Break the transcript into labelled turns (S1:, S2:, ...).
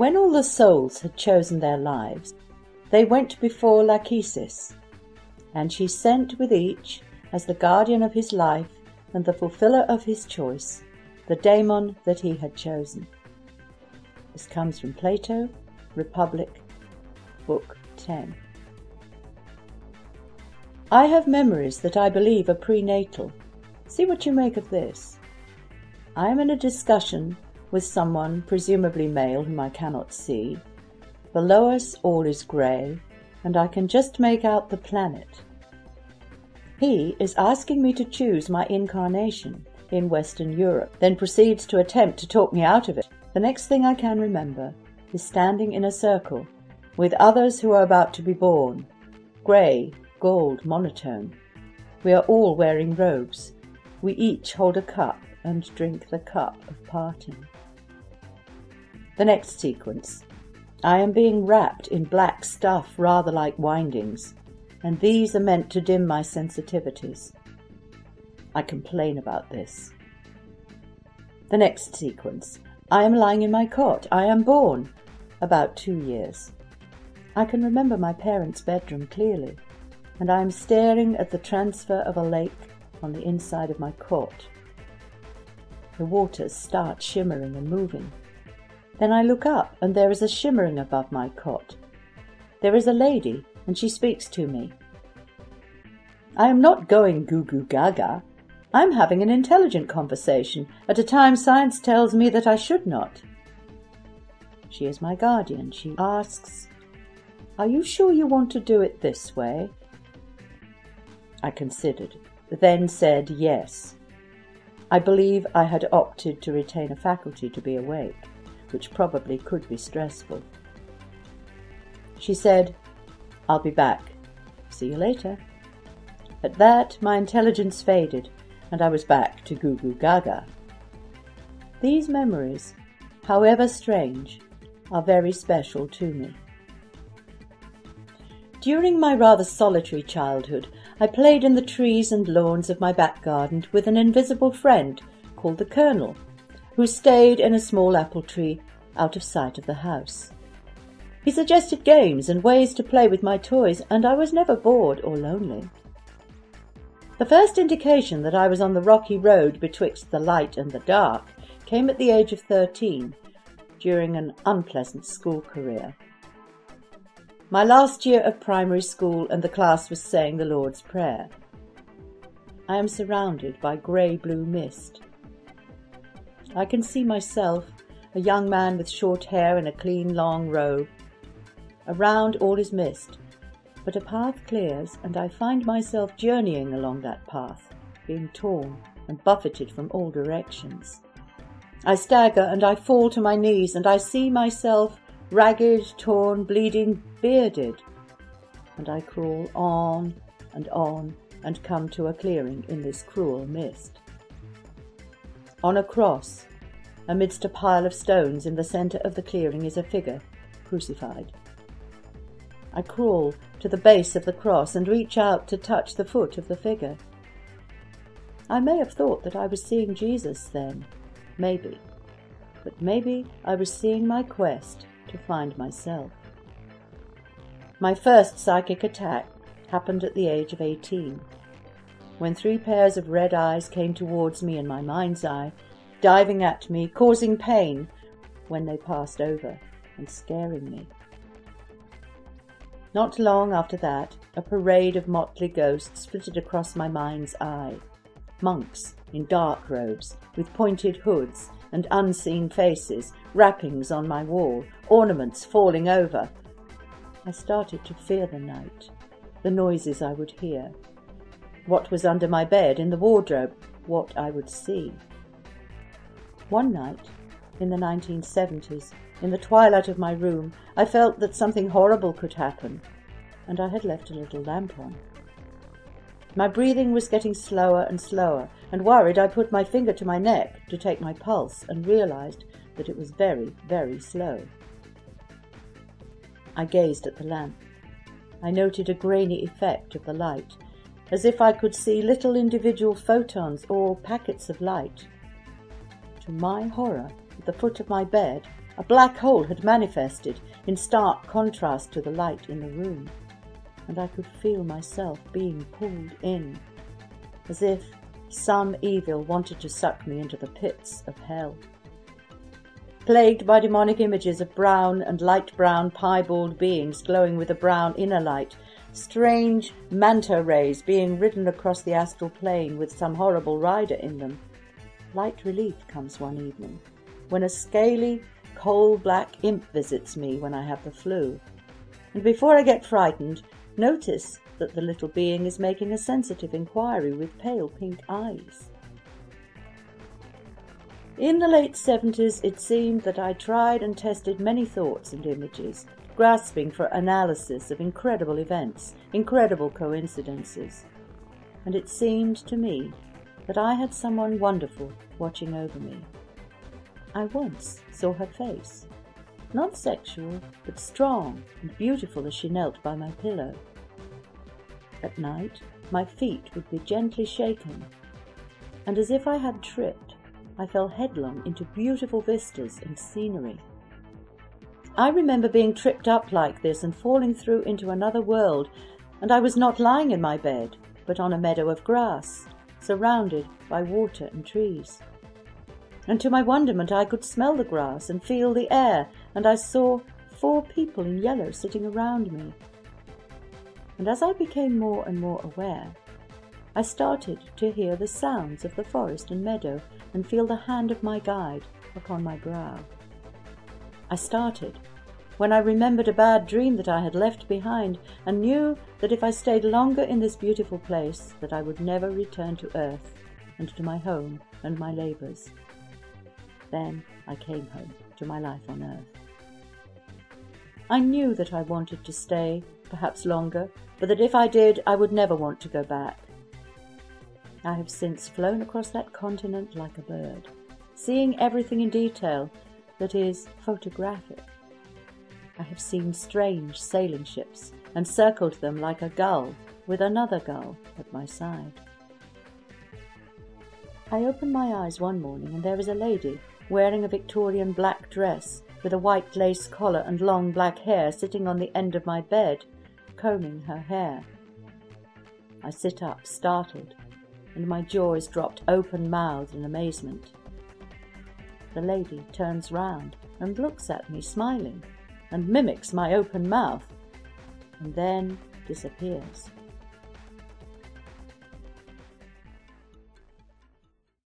S1: When all the souls had chosen their lives, they went before Lachesis, and she sent with each, as the guardian of his life and the fulfiller of his choice, the daemon that he had chosen. This comes from Plato, Republic, Book 10. I have memories that I believe are prenatal. See what you make of this. I am in a discussion with someone, presumably male, whom I cannot see. Below us all is grey, and I can just make out the planet. He is asking me to choose my incarnation in Western Europe, then proceeds to attempt to talk me out of it. The next thing I can remember is standing in a circle with others who are about to be born, grey, gold, monotone. We are all wearing robes. We each hold a cup and drink the cup of parting. The next sequence. I am being wrapped in black stuff rather like windings, and these are meant to dim my sensitivities. I complain about this. The next sequence. I am lying in my cot. I am born. About two years. I can remember my parents' bedroom clearly, and I am staring at the transfer of a lake on the inside of my cot. The waters start shimmering and moving. Then I look up, and there is a shimmering above my cot. There is a lady, and she speaks to me. I am not going goo goo gaga. I am having an intelligent conversation at a time science tells me that I should not. She is my guardian. She asks, Are you sure you want to do it this way? I considered, then said yes. I believe I had opted to retain a faculty to be awake which probably could be stressful. She said, I'll be back. See you later. At that, my intelligence faded, and I was back to Goo Goo Gaga. These memories, however strange, are very special to me. During my rather solitary childhood, I played in the trees and lawns of my back garden with an invisible friend called the Colonel, who stayed in a small apple tree out of sight of the house. He suggested games and ways to play with my toys, and I was never bored or lonely. The first indication that I was on the rocky road betwixt the light and the dark came at the age of thirteen, during an unpleasant school career. My last year of primary school, and the class was saying the Lord's Prayer. I am surrounded by grey blue mist. I can see myself, a young man with short hair and a clean long robe. Around all is mist, but a path clears, and I find myself journeying along that path, being torn and buffeted from all directions. I stagger and I fall to my knees, and I see myself ragged, torn, bleeding, bearded, and I crawl on and on and come to a clearing in this cruel mist. On a cross, amidst a pile of stones in the centre of the clearing, is a figure, crucified. I crawl to the base of the cross and reach out to touch the foot of the figure. I may have thought that I was seeing Jesus then, maybe, but maybe I was seeing my quest to find myself. My first psychic attack happened at the age of eighteen when three pairs of red eyes came towards me in my mind's eye, diving at me, causing pain when they passed over and scaring me. Not long after that, a parade of motley ghosts flitted across my mind's eye. Monks in dark robes, with pointed hoods and unseen faces, rappings on my wall, ornaments falling over. I started to fear the night, the noises I would hear, what was under my bed, in the wardrobe, what I would see. One night, in the 1970s, in the twilight of my room, I felt that something horrible could happen, and I had left a little lamp on. My breathing was getting slower and slower, and worried I put my finger to my neck to take my pulse and realized that it was very, very slow. I gazed at the lamp. I noted a grainy effect of the light as if I could see little individual photons or packets of light. To my horror, at the foot of my bed, A black hole had manifested in stark contrast to the light in the room, and I could feel myself being pulled in, as if some evil wanted to suck me into the pits of hell. Plagued by demonic images of brown and light brown piebald beings glowing with a brown inner light, strange manta rays being ridden across the astral plane with some horrible rider in them, light relief comes one evening when a scaly, coal black imp visits me when I have the flu. And before I get frightened, notice that the little being is making a sensitive inquiry with pale pink eyes. In the late seventies, it seemed that I tried and tested many thoughts and images, grasping for analysis of incredible events, incredible coincidences. And it seemed to me that I had someone wonderful watching over me. I once saw her face, not sexual, but strong and beautiful as she knelt by my pillow. At night, my feet would be gently shaken, and as if I had tripped, I fell headlong into beautiful vistas and scenery. I remember being tripped up like this and falling through into another world, and I was not lying in my bed, but on a meadow of grass, surrounded by water and trees and to my wonderment I could smell the grass and feel the air, and I saw four people in yellow sitting around me. And as I became more and more aware, I started to hear the sounds of the forest and meadow and feel the hand of my guide upon my brow. I started when I remembered a bad dream that I had left behind and knew that if I stayed longer in this beautiful place that I would never return to earth and to my home and my labours. Then I came home to my life on earth. I knew that I wanted to stay, perhaps longer, but that if I did, I would never want to go back. I have since flown across that continent like a bird, seeing everything in detail that is photographic. I have seen strange sailing ships and circled them like a gull with another gull at my side. I opened my eyes one morning and there is a lady wearing a Victorian black dress with a white lace collar and long black hair sitting on the end of my bed, combing her hair. I sit up, startled, and my jaws dropped open mouthed in amazement. The lady turns round and looks at me, smiling, and mimics my open mouth, and then disappears.